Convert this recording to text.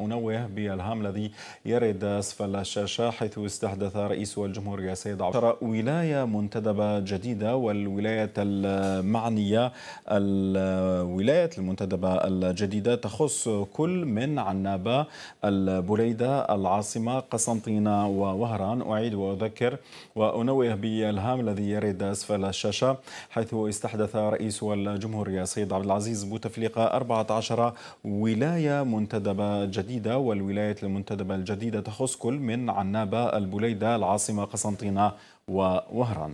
وأنوه بالهام الذي يرد أسفل الشاشة حيث استحدث رئيس الجمهورية سيد عبد ولاية منتدبة جديدة والولاية المعنية الولايات المنتدبة الجديدة تخص كل من عنابة البليدة العاصمة قسنطينة ووهران. أعيد وأذكر وأنوه بالهام الذي يرد أسفل الشاشة حيث استحدث رئيس الجمهورية سيد عبد العزيز بوتفليقة 14 ولاية منتدبة جديدة. والولايات المنتدبة الجديدة تخص كل من عنابة البليدة العاصمة قسنطينة ووهران.